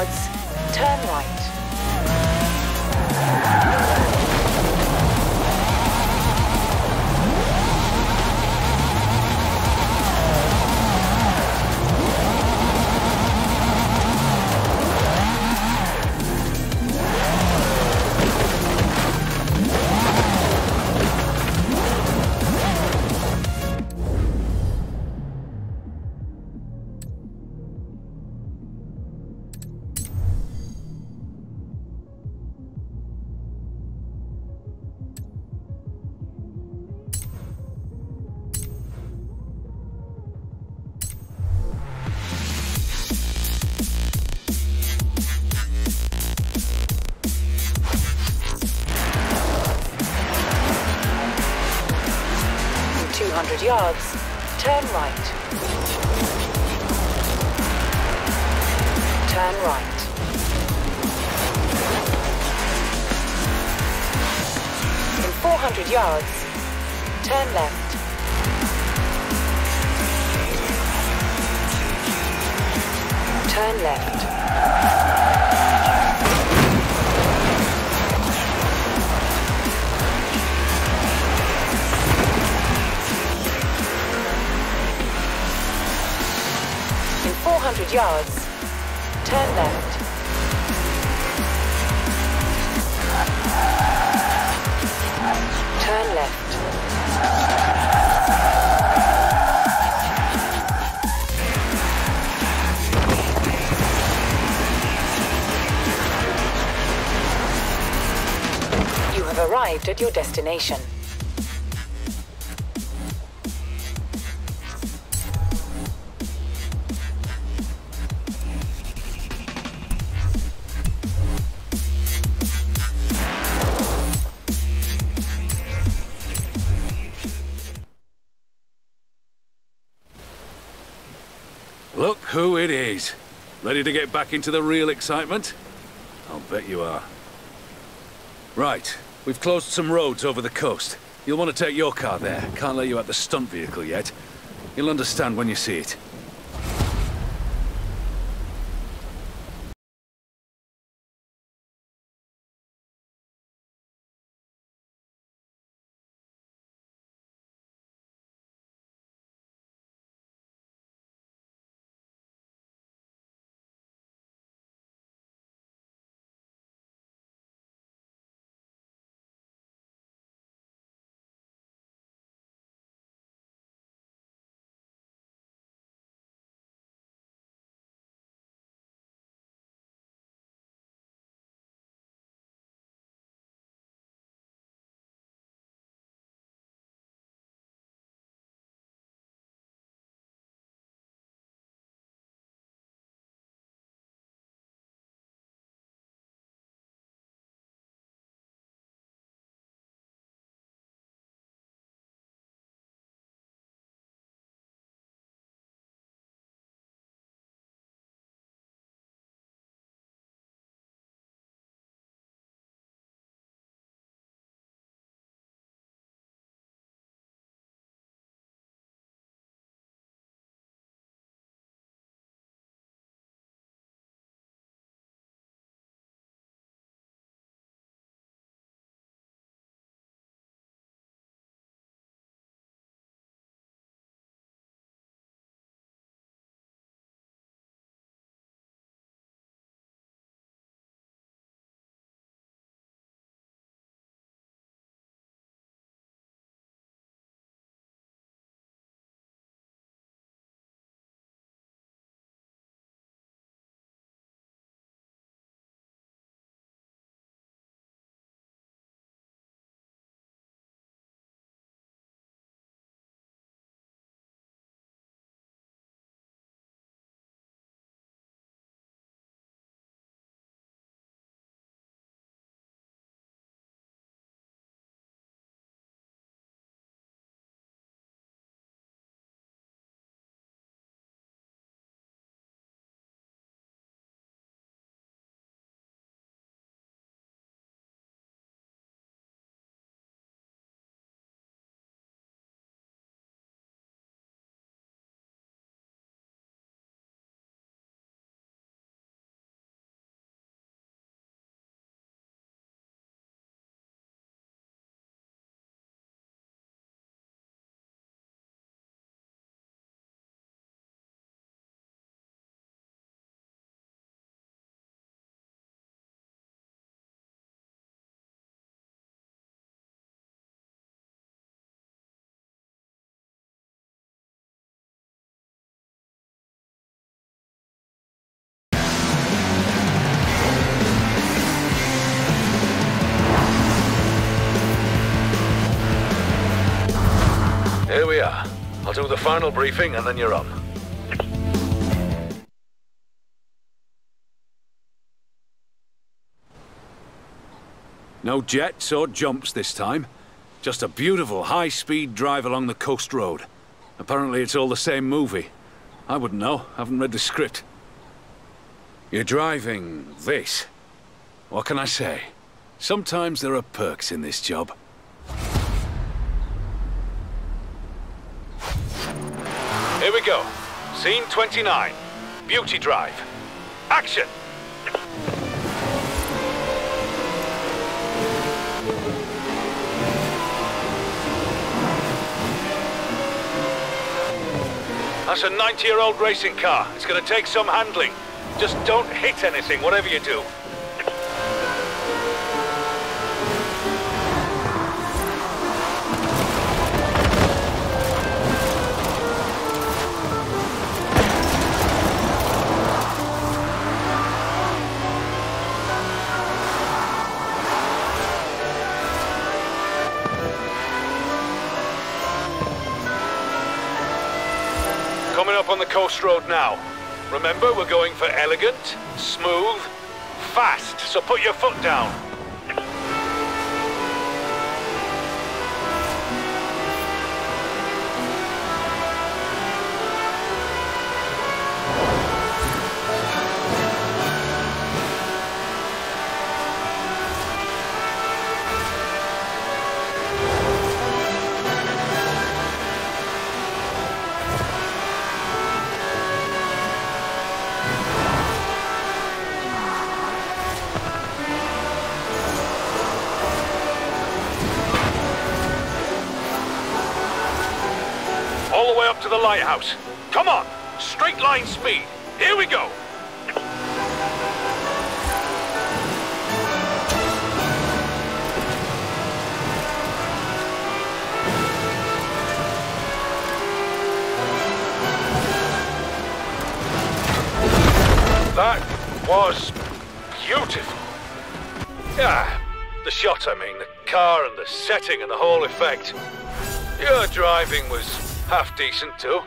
yards, yards, turn right. Turn right. In 400 yards, turn left. Turn left. In 400 yards, turn left. Turn left. You have arrived at your destination. Who it is. Ready to get back into the real excitement? I'll bet you are. Right, we've closed some roads over the coast. You'll want to take your car there. Can't let you out the stunt vehicle yet. You'll understand when you see it. Here we are. I'll do the final briefing and then you're on. No jets or jumps this time. Just a beautiful high-speed drive along the coast road. Apparently it's all the same movie. I wouldn't know, haven't read the script. You're driving this. What can I say? Sometimes there are perks in this job. Here we go. Scene 29. Beauty Drive. Action! That's a 90-year-old racing car. It's gonna take some handling. Just don't hit anything, whatever you do. On the coast road now. Remember, we're going for elegant, smooth, fast, so put your foot down. To the lighthouse. Come on, straight line speed. Here we go. That was beautiful. Yeah, the shot, I mean, the car and the setting and the whole effect. Your driving was half decent too.